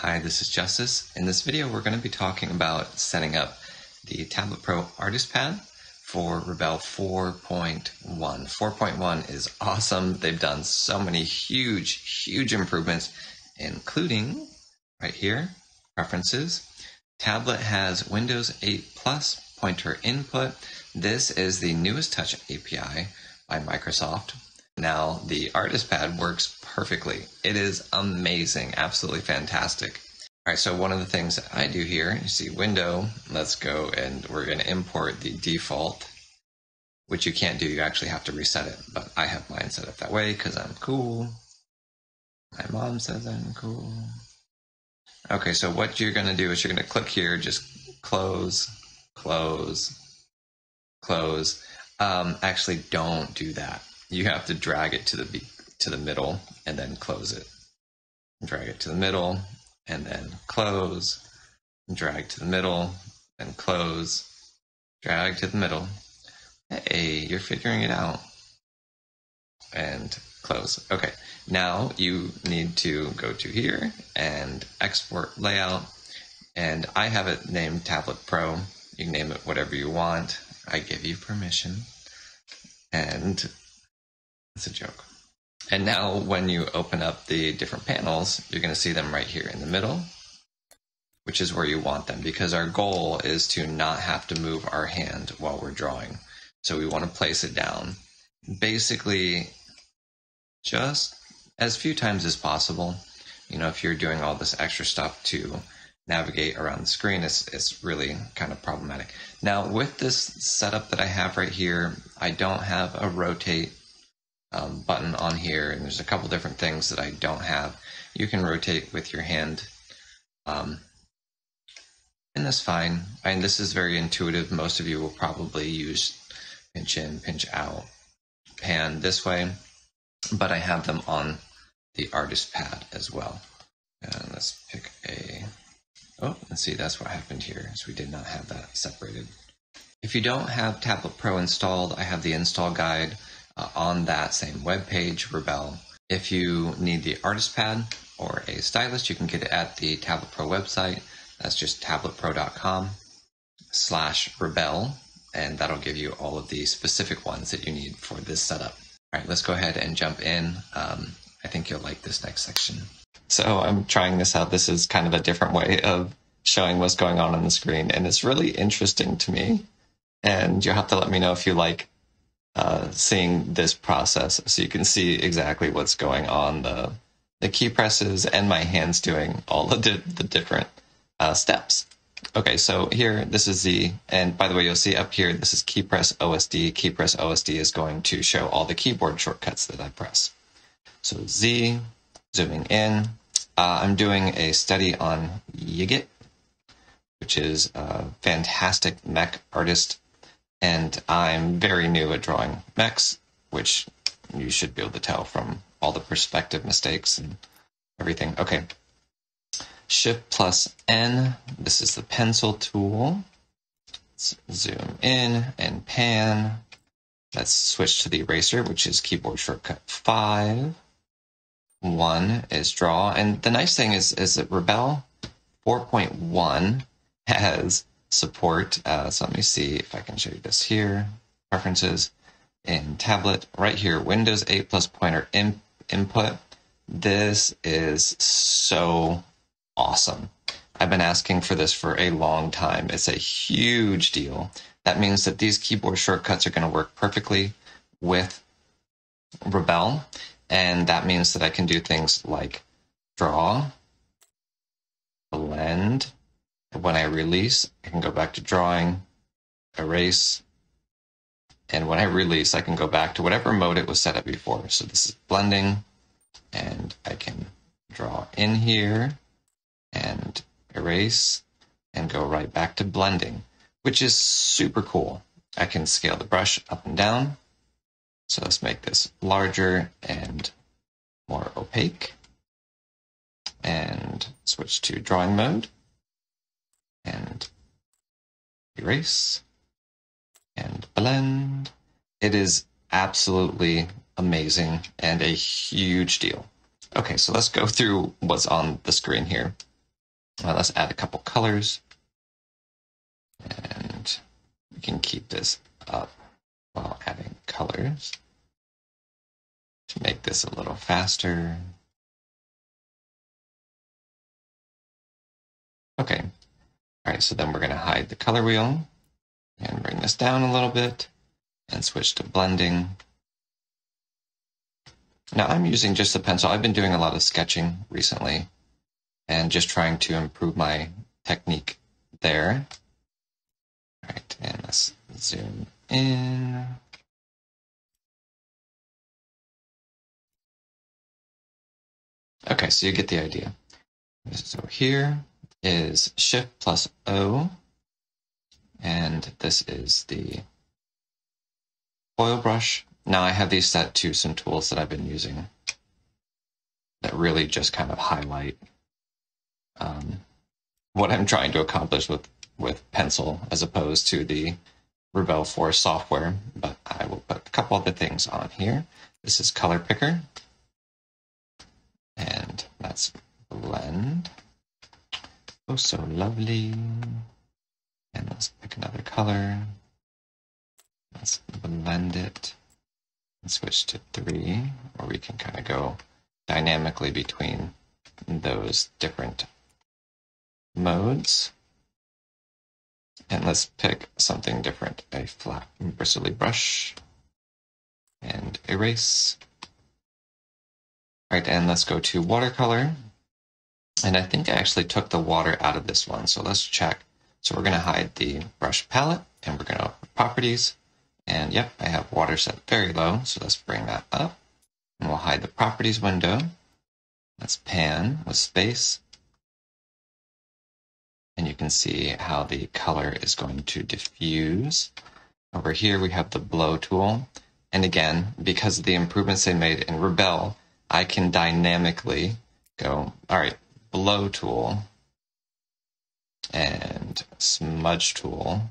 Hi, this is Justice. In this video, we're going to be talking about setting up the Tablet Pro Artist Pad for Rebelle 4.1. 4.1 is awesome. They've done so many huge, huge improvements, including right here, preferences. Tablet has Windows 8 Plus pointer input. This is the newest Touch API by Microsoft. Now, the Artist Pad works perfectly. It is amazing, absolutely fantastic. All right, so one of the things that I do here, you see window, let's go and we're going to import the default, which you can't do. You actually have to reset it, but I have mine set up that way because I'm cool. My mom says I'm cool. Okay, so what you're going to do is you're going to click here, just close, close, close. Um, actually, don't do that. You have to drag it to the to the middle and then close it. Drag it to the middle and then close. Drag to the middle and close. Drag to the middle. Hey, you're figuring it out. And close. Okay, now you need to go to here and export layout. And I have it named Tablet Pro. You can name it whatever you want. I give you permission. And it's a joke. And now when you open up the different panels, you're going to see them right here in the middle, which is where you want them because our goal is to not have to move our hand while we're drawing. So we want to place it down basically just as few times as possible. You know, if you're doing all this extra stuff to navigate around the screen, it's, it's really kind of problematic. Now, with this setup that I have right here, I don't have a rotate um, button on here, and there's a couple different things that I don't have. You can rotate with your hand, um, and that's fine. And this is very intuitive. Most of you will probably use pinch in, pinch out, pan this way, but I have them on the artist pad as well. And let's pick a, oh, let's see, that's what happened here, so we did not have that separated. If you don't have Tablet Pro installed, I have the install guide uh, on that same web page, Rebelle. If you need the artist pad or a stylus, you can get it at the Tablet Pro website. That's just tabletpro.com slash rebelle, and that'll give you all of the specific ones that you need for this setup. All right, let's go ahead and jump in. Um, I think you'll like this next section. So I'm trying this out. This is kind of a different way of showing what's going on on the screen, and it's really interesting to me. And you'll have to let me know if you like uh, seeing this process so you can see exactly what's going on the the key presses and my hands doing all the, the different uh, steps. Okay, so here, this is the, and by the way, you'll see up here, this is key press OSD. Key press OSD is going to show all the keyboard shortcuts that I press. So Z, zooming in. Uh, I'm doing a study on Yigit, which is a fantastic mech artist and I'm very new at drawing mechs, which you should be able to tell from all the perspective mistakes and everything. Okay. Shift plus N. This is the pencil tool. Let's zoom in and pan. Let's switch to the eraser, which is keyboard shortcut 5. 1 is draw. And the nice thing is, is that Rebelle 4.1 has support. Uh, so let me see if I can show you this here. Preferences in tablet right here, Windows 8 plus pointer in, input. This is so awesome. I've been asking for this for a long time. It's a huge deal. That means that these keyboard shortcuts are going to work perfectly with Rebelle. And that means that I can do things like draw, blend, when I release, I can go back to drawing, erase, and when I release, I can go back to whatever mode it was set up before. So this is blending, and I can draw in here and erase and go right back to blending, which is super cool. I can scale the brush up and down. So let's make this larger and more opaque and switch to drawing mode and erase and blend. It is absolutely amazing and a huge deal. Okay, so let's go through what's on the screen here. Well, let's add a couple colors. And we can keep this up while adding colors to make this a little faster. Okay. All right, so then we're going to hide the color wheel and bring this down a little bit and switch to blending. Now I'm using just a pencil. I've been doing a lot of sketching recently and just trying to improve my technique there. All right, and let's zoom in. Okay, so you get the idea. So here is Shift plus O, and this is the oil brush. Now I have these set to some tools that I've been using that really just kind of highlight um, what I'm trying to accomplish with, with pencil as opposed to the Rebelle 4 software, but I will put a couple other things on here. This is Color Picker, and that's Blend. Oh, so lovely. And let's pick another color. Let's blend it and switch to three, or we can kind of go dynamically between those different modes. And let's pick something different, a flat bristly brush and erase. All right, and let's go to watercolor. And I think I actually took the water out of this one, so let's check. So we're gonna hide the brush palette and we're gonna open properties. And yep, I have water set very low, so let's bring that up. And we'll hide the properties window. Let's pan with space and you can see how the color is going to diffuse. Over here we have the blow tool. And again, because of the improvements they made in Rebelle, I can dynamically go, all right, blow tool and smudge tool.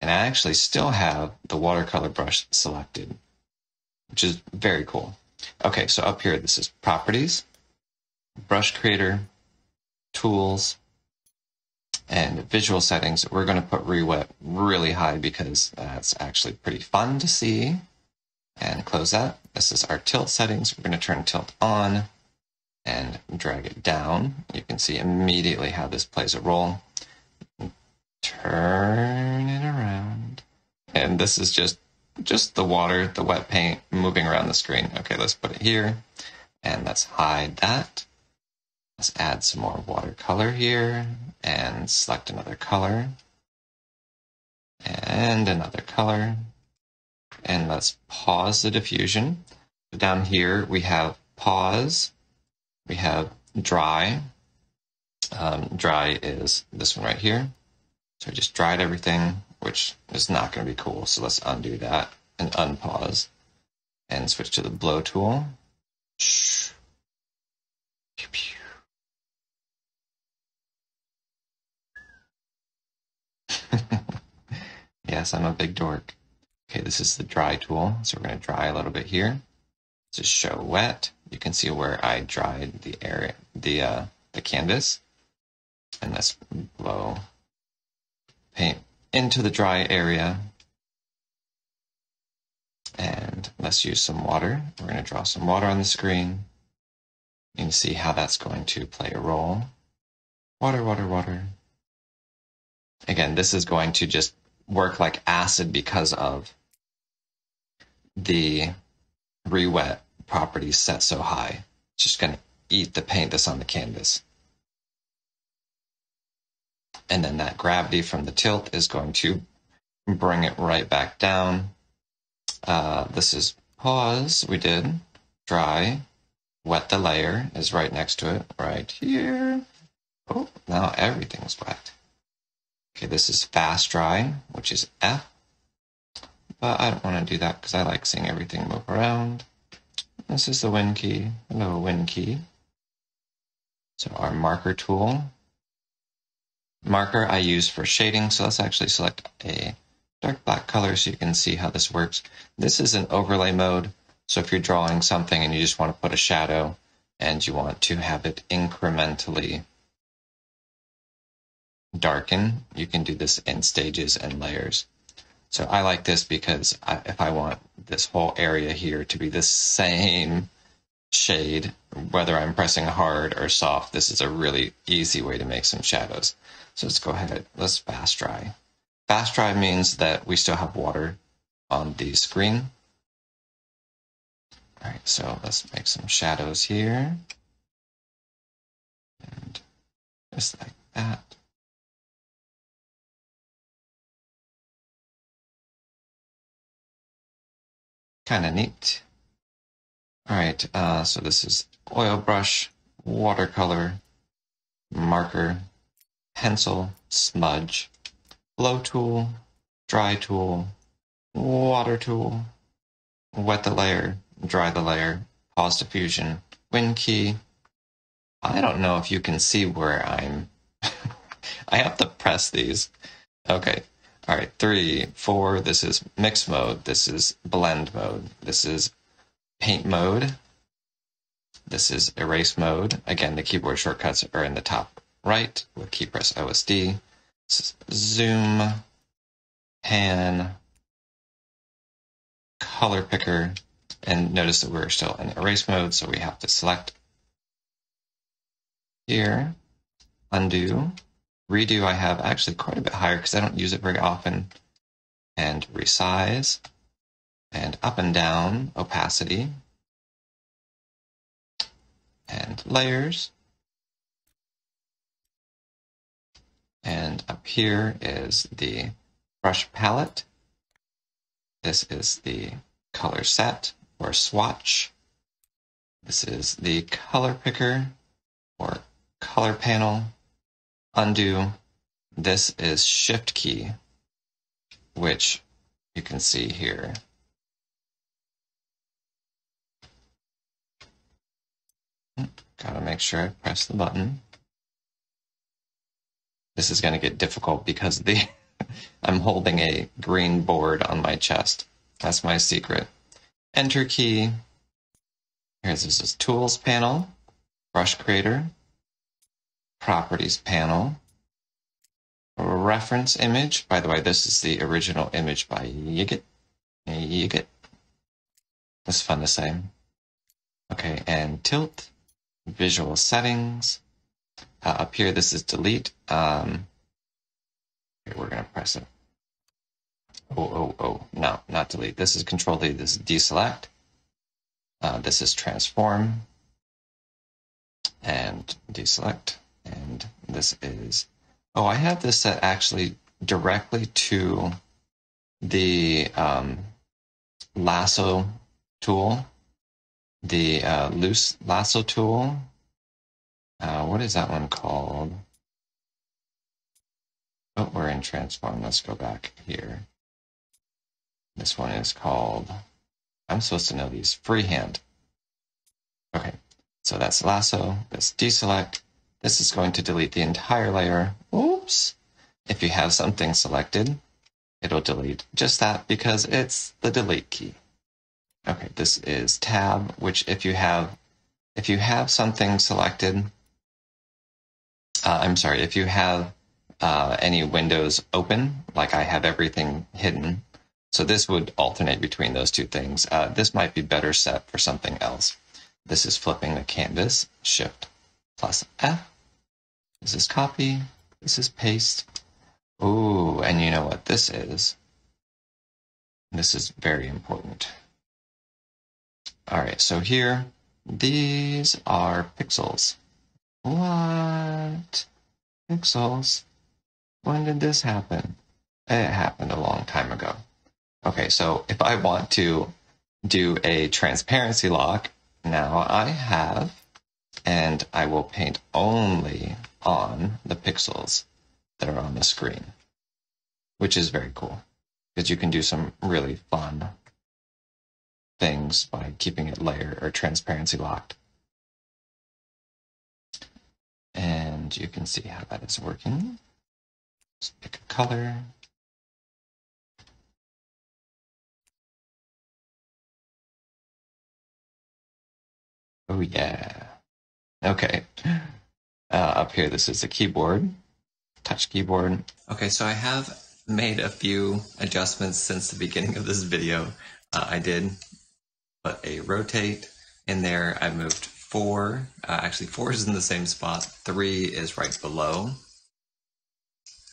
And I actually still have the watercolor brush selected, which is very cool. Okay, so up here, this is properties, brush creator, tools, and visual settings, we're going to put rewet really high because that's actually pretty fun to see. And close that. This is our tilt settings. We're going to turn tilt on and drag it down. You can see immediately how this plays a role. Turn it around. And this is just just the water, the wet paint moving around the screen. Okay, let's put it here and let's hide that. Let's add some more watercolor here and select another color and another color. And let's pause the diffusion. Down here we have pause, we have dry. Um, dry is this one right here. So I just dried everything, which is not going to be cool. So let's undo that and unpause and switch to the blow tool. Yes, I'm a big dork. Okay, this is the dry tool. So we're going to dry a little bit here. Just show wet. You can see where I dried the area, the uh, the canvas, and let's blow paint into the dry area. And let's use some water. We're going to draw some water on the screen. You can see how that's going to play a role. Water, water, water again, this is going to just work like acid because of the re-wet properties set so high. It's just going to eat the paint that's on the canvas. And then that gravity from the tilt is going to bring it right back down. Uh, this is pause. We did dry. Wet the layer is right next to it, right here. Oh, now everything's wet. Okay, this is fast dry, which is F. But I don't want to do that because I like seeing everything move around. This is the Win key. Hello, Win key. So our marker tool. Marker I use for shading, so let's actually select a dark black color so you can see how this works. This is an overlay mode, so if you're drawing something and you just want to put a shadow and you want to have it incrementally darken, you can do this in stages and layers. So I like this because I, if I want this whole area here to be the same shade, whether I'm pressing hard or soft, this is a really easy way to make some shadows. So let's go ahead, let's fast dry. Fast dry means that we still have water on the screen. All right, so let's make some shadows here. And just like that. Kind of neat. All right, uh, so this is oil brush, watercolor, marker, pencil, smudge, blow tool, dry tool, water tool, wet the layer, dry the layer, pause diffusion, win key. I don't know if you can see where I'm. I have to press these. Okay. All right. Three, four. This is mix mode. This is blend mode. This is paint mode. This is erase mode. Again, the keyboard shortcuts are in the top right with key press OSD. zoom, pan, color picker, and notice that we're still in erase mode, so we have to select here, undo, redo I have actually quite a bit higher because I don't use it very often, and resize, and up and down opacity, and layers. And up here is the brush palette. This is the color set or swatch. This is the color picker or color panel. Undo. This is shift key, which you can see here. Gotta make sure I press the button. This is gonna get difficult because the I'm holding a green board on my chest. That's my secret. Enter key. Here's this is Tools panel, Brush Creator, Properties panel, Reference image. By the way, this is the original image by Yigit. Yigit. That's fun to say. Okay, and tilt visual settings. Uh, up here, this is delete. Um, here, we're going to press it. Oh, oh, oh, no, not delete. This is control D. This is deselect. Uh, this is transform and deselect. And this is, oh, I have this set actually directly to the um, lasso tool the uh, loose lasso tool. Uh, what is that one called? Oh, we're in transform. Let's go back here. This one is called, I'm supposed to know these, freehand. Okay, so that's lasso, that's deselect. This is going to delete the entire layer. Oops. If you have something selected, it'll delete just that because it's the delete key. Okay, this is tab, which if you have if you have something selected, uh, I'm sorry, if you have uh, any windows open, like I have everything hidden, so this would alternate between those two things. Uh, this might be better set for something else. This is flipping the canvas, Shift plus F. This is copy. This is paste. Ooh, and you know what this is? This is very important. All right, so here, these are pixels. What? Pixels? When did this happen? It happened a long time ago. Okay, so if I want to do a transparency lock, now I have, and I will paint only on the pixels that are on the screen, which is very cool because you can do some really fun things by keeping it layer or transparency locked. And you can see how that is working. Just pick a color. Oh yeah. Okay. Uh, up here, this is the keyboard. touch keyboard. Okay, so I have made a few adjustments since the beginning of this video. Uh, I did put a rotate in there. I moved four. Uh, actually, four is in the same spot. Three is right below.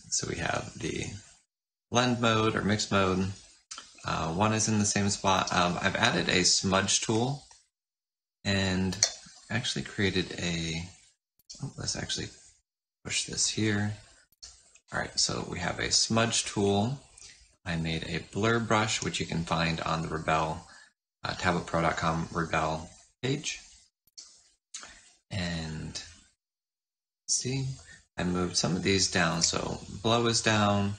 So we have the blend mode or mix mode. Uh, one is in the same spot. Um, I've added a smudge tool and actually created a, oh, let's actually push this here. All right, so we have a smudge tool. I made a blur brush, which you can find on the Rebelle, uh, tabletpro.com Rebelle page. And see, I moved some of these down. So blow is down,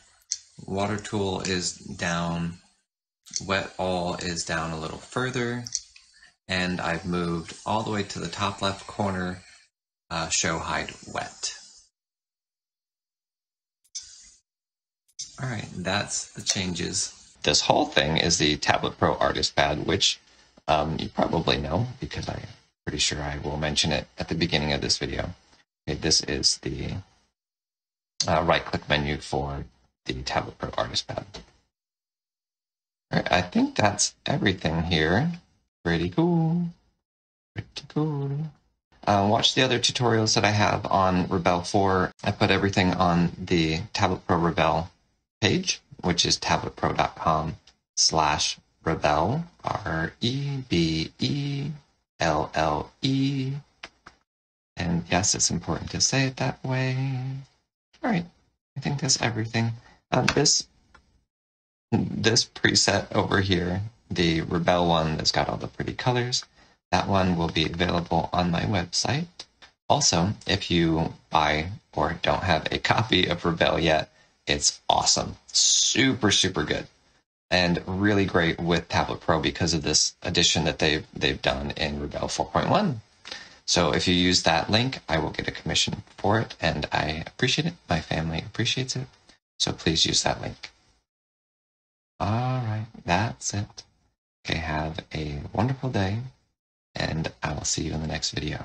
water tool is down, wet all is down a little further, and I've moved all the way to the top left corner, uh, show hide wet. All right, that's the changes. This whole thing is the Tablet Pro Artist Pad, which um, you probably know because I'm pretty sure I will mention it at the beginning of this video. Okay, this is the uh, right-click menu for the Tablet Pro Artist Pad. All right, I think that's everything here. Pretty cool. Pretty cool. Uh, watch the other tutorials that I have on Rebelle 4. I put everything on the Tablet Pro Rebelle page, which is tabletpro.com slash rebelle, R-E-B-E-L-L-E. And yes, it's important to say it that way. All right, I think that's everything. Uh, this this preset over here, the Rebelle one that's got all the pretty colors, that one will be available on my website. Also, if you buy or don't have a copy of Rebelle yet, it's awesome. Super, super good. And really great with Tablet Pro because of this addition that they've they've done in Rebelle 4.1. So if you use that link, I will get a commission for it, and I appreciate it. My family appreciates it. So please use that link. All right, that's it. Okay, have a wonderful day, and I will see you in the next video.